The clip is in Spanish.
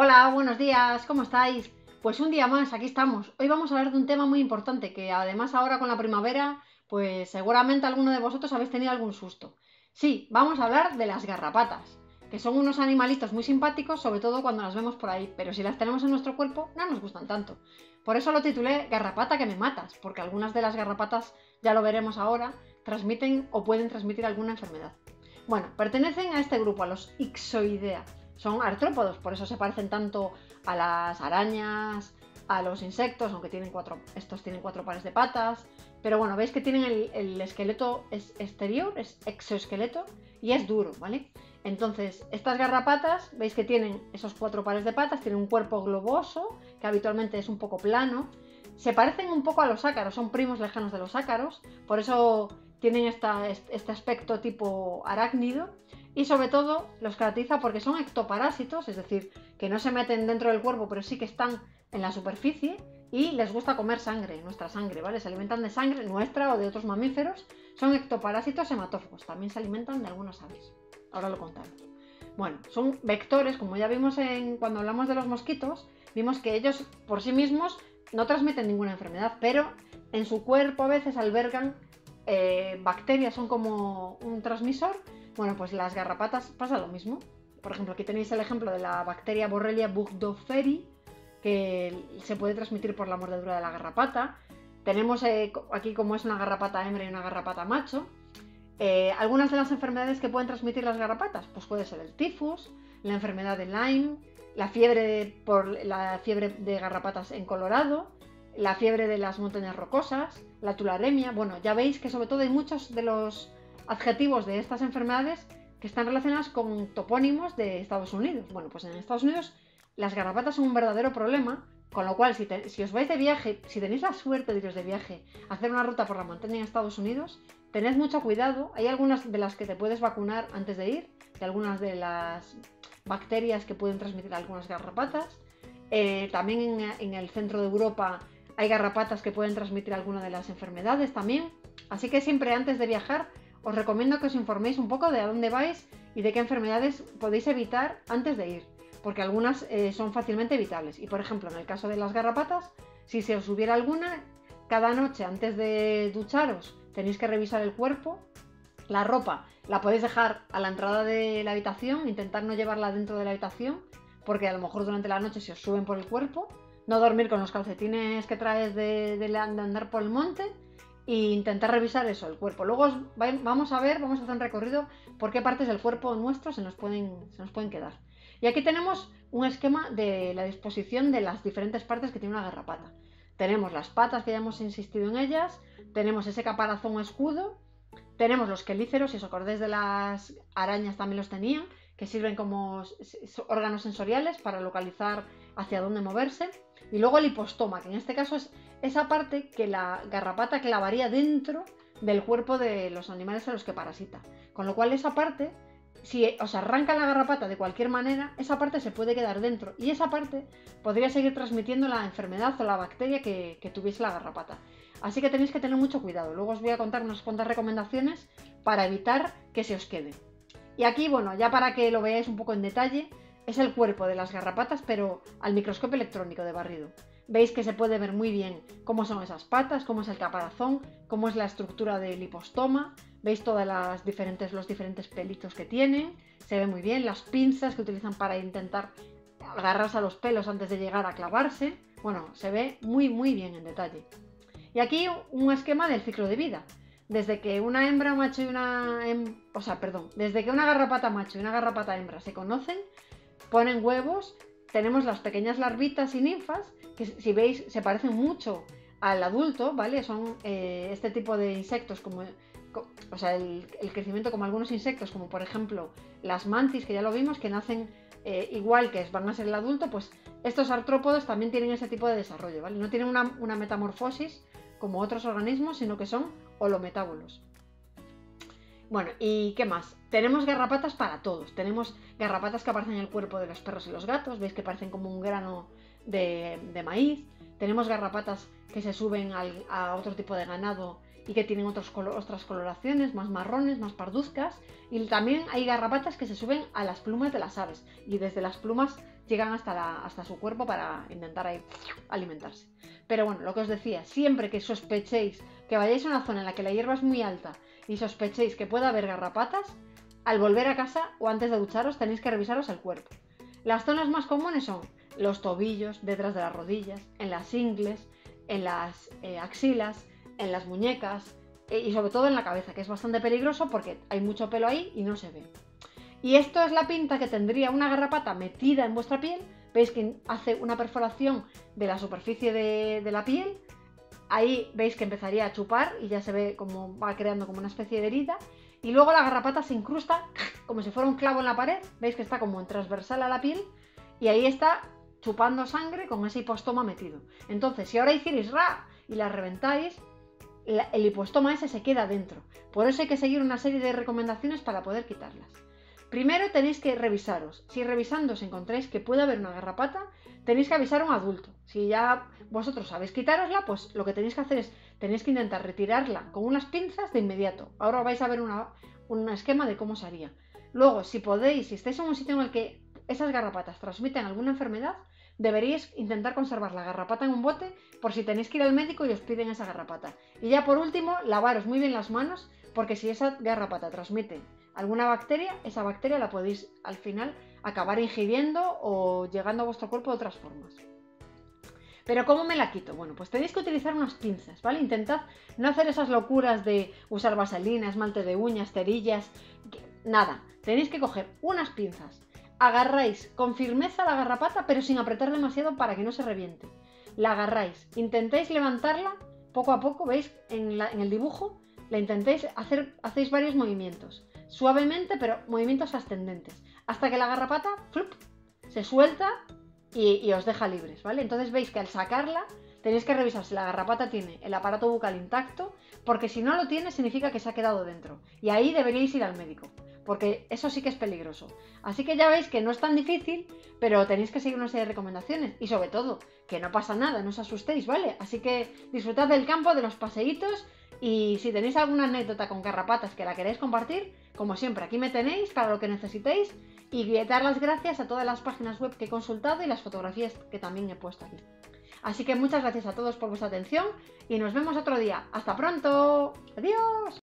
Hola, buenos días, ¿cómo estáis? Pues un día más, aquí estamos. Hoy vamos a hablar de un tema muy importante que además ahora con la primavera, pues seguramente alguno de vosotros habéis tenido algún susto. Sí, vamos a hablar de las garrapatas, que son unos animalitos muy simpáticos, sobre todo cuando las vemos por ahí, pero si las tenemos en nuestro cuerpo no nos gustan tanto. Por eso lo titulé Garrapata que me matas, porque algunas de las garrapatas, ya lo veremos ahora, transmiten o pueden transmitir alguna enfermedad. Bueno, pertenecen a este grupo, a los Ixoidea. Son artrópodos, por eso se parecen tanto a las arañas, a los insectos, aunque tienen cuatro, estos tienen cuatro pares de patas. Pero bueno, veis que tienen el, esqueleto exterior, es exoesqueleto, y es duro, ¿vale? Entonces, estas garrapatas, veis que tienen esos cuatro pares de patas, tienen un cuerpo globoso, que habitualmente es un poco plano. Se parecen un poco a los ácaros, son primos lejanos de los ácaros, por eso tienen este aspecto tipo arácnido y sobre todo los caracteriza porque son ectoparásitos, es decir, que no se meten dentro del cuerpo, pero sí que están en la superficie y les gusta comer sangre, nuestra sangre, ¿vale? Se alimentan de sangre nuestra o de otros mamíferos. Son ectoparásitos hematófagos, también se alimentan de algunas aves. Ahora lo contamos. Bueno, son vectores, como ya vimos en, cuando hablamos de los mosquitos, vimos que ellos por sí mismos no transmiten ninguna enfermedad, pero en su cuerpo a veces albergan eh, bacterias, son como un transmisor. Bueno, pues las garrapatas pasa lo mismo. Por ejemplo, aquí tenéis el ejemplo de la bacteria Borrelia burgdorferi, que se puede transmitir por la mordedura de la garrapata. Tenemos eh, aquí como es una garrapata hembra y una garrapata macho. Eh, algunas de las enfermedades que pueden transmitir las garrapatas, pues puede ser el tifus, la enfermedad de Lyme, la fiebre por la fiebre de garrapatas en Colorado, la fiebre de las montañas rocosas, la tularemia. Bueno, ya veis que sobre todo hay muchos de los adjetivos de estas enfermedades que están relacionadas con topónimos de Estados Unidos. Bueno, pues en Estados Unidos las garrapatas son un verdadero problema, con lo cual si, os vais de viaje, si tenéis la suerte de iros de viaje a hacer una ruta por la montaña en Estados Unidos, tened mucho cuidado. Hay algunas de las que te puedes vacunar antes de ir, de algunas de las bacterias que pueden transmitir algunas garrapatas. Eh, también en el centro de Europa hay garrapatas que pueden transmitir alguna de las enfermedades también. Así que siempre antes de viajar os recomiendo que os informéis un poco de a dónde vais y de qué enfermedades podéis evitar antes de ir, porque algunas eh, son fácilmente evitables. Y por ejemplo, en el caso de las garrapatas, si se os hubiera alguna, cada noche antes de ducharos tenéis que revisar el cuerpo. La ropa la podéis dejar a la entrada de la habitación, intentar no llevarla dentro de la habitación, porque a lo mejor durante la noche se os suben por el cuerpo no dormir con los calcetines que traes de, andar por el monte e intentar revisar eso, el cuerpo. Luego vamos a ver, vamos a hacer un recorrido por qué partes del cuerpo nuestro se nos pueden, se nos pueden quedar. Y aquí tenemos un esquema de la disposición de las diferentes partes que tiene una garrapata. Tenemos las patas, que ya hemos insistido en ellas, tenemos ese caparazón escudo, tenemos los quelíceros, si os acordáis de las arañas también los tenían, que sirven como órganos sensoriales para localizar hacia dónde moverse. Y luego el hipostoma, que en este caso es esa parte que la garrapata clavaría dentro del cuerpo de los animales a los que parasita. Con lo cual esa parte, si os arranca la garrapata de cualquier manera, esa parte se puede quedar dentro y esa parte podría seguir transmitiendo la enfermedad o la bacteria que, que tuviese la garrapata. Así que tenéis que tener mucho cuidado. Luego os voy a contar unas cuantas recomendaciones para evitar que se os quede. Y aquí, bueno, ya para que lo veáis un poco en detalle, es el cuerpo de las garrapatas, pero al microscopio electrónico de barrido. Veis que se puede ver muy bien cómo son esas patas, cómo es el caparazón, cómo es la estructura del hipostoma. Veis todos los diferentes pelitos que tienen. Se ve muy bien las pinzas que utilizan para intentar agarrarse a los pelos antes de llegar a clavarse. Bueno, se ve muy muy bien en detalle. Y aquí un esquema del ciclo de vida desde que una hembra macho y una o sea, perdón, desde que una garrapata macho y una garrapata hembra se conocen, ponen huevos, tenemos las pequeñas larvitas y ninfas que si veis se parecen mucho al adulto, ¿vale? Son eh, este tipo de insectos como o sea, el, crecimiento como algunos insectos, como por ejemplo las mantis, que ya lo vimos, que nacen eh, igual que van a ser el adulto, pues estos artrópodos también tienen ese tipo de desarrollo, ¿vale? No tienen una, una metamorfosis como otros organismos, sino que son holometábolos. Bueno, ¿y qué más? Tenemos garrapatas para todos. Tenemos garrapatas que aparecen en el cuerpo de los perros y los gatos, veis que parecen como un grano de, maíz. Tenemos garrapatas que se suben a otro tipo de ganado y que tienen otros otras coloraciones, más marrones, más parduzcas. Y también hay garrapatas que se suben a las plumas de las aves. Y desde las plumas llegan hasta, su cuerpo para intentar ahí alimentarse. Pero bueno, lo que os decía, siempre que sospechéis que vayáis a una zona en la que la hierba es muy alta y sospechéis que pueda haber garrapatas, al volver a casa o antes de ducharos tenéis que revisaros el cuerpo. Las zonas más comunes son los tobillos, detrás de las rodillas, en las ingles, en las eh, axilas, en las muñecas eh, y sobre todo en la cabeza, que es bastante peligroso porque hay mucho pelo ahí y no se ve. Y esto es la pinta que tendría una garrapata metida en vuestra piel. Veis que hace una perforación de la superficie de, la piel. Ahí veis que empezaría a chupar y ya se ve como va creando como una especie de herida. Y luego la garrapata se incrusta como si fuera un clavo en la pared. Veis que está como en transversal a la piel. Y ahí está chupando sangre con ese hipostoma metido. Entonces, si ahora hicierais ra y la reventáis, el hipostoma ese se queda dentro. Por eso hay que seguir una serie de recomendaciones para poder quitarlas. Primero tenéis que revisaros. Si revisando os encontráis que puede haber una garrapata, tenéis que avisar a un adulto. Si ya vosotros sabéis quitárosla, pues lo que tenéis que hacer es, tenéis que intentar retirarla con unas pinzas de inmediato. Ahora vais a ver un esquema de cómo se haría. Luego, si podéis, si estáis en un sitio en el que esas garrapatas transmiten alguna enfermedad, deberíais intentar conservar la garrapata en un bote por si tenéis que ir al médico y os piden esa garrapata. Y ya por último, lavaros muy bien las manos porque si esa garrapata transmite alguna bacteria, esa bacteria la podéis al final acabar ingiriendo o llegando a vuestro cuerpo de otras formas. Pero ¿cómo me la quito? Bueno, pues tenéis que utilizar unas pinzas, ¿vale? Intentad no hacer esas locuras de usar vaselina, esmalte de uñas, cerillas, nada. Tenéis que coger unas pinzas, agarráis con firmeza la garrapata, pero sin apretar demasiado para que no se reviente. La agarráis, intentáis levantarla poco a poco, ¿veis? En, el dibujo, la intentéis hacer, hacéis varios movimientos, suavemente, pero movimientos ascendentes, hasta que la garrapata se suelta y, y os deja libres, ¿vale? Entonces veis que al sacarla tenéis que revisar si la garrapata tiene el aparato bucal intacto, porque si no lo tiene significa que se ha quedado dentro. Y ahí deberíais ir al médico porque eso sí que es peligroso. Así que ya veis que no es tan difícil, pero tenéis que seguir una serie de recomendaciones y sobre todo que no pasa nada, no os asustéis, ¿vale? Así que disfrutad del campo, de los paseitos y si tenéis alguna anécdota con garrapatas que la queréis compartir, como siempre, aquí me tenéis para lo que necesitéis y dar las gracias a todas las páginas web que he consultado y las fotografías que también he puesto aquí. Así que muchas gracias a todos por vuestra atención y nos vemos otro día. ¡Hasta pronto! ¡Adiós!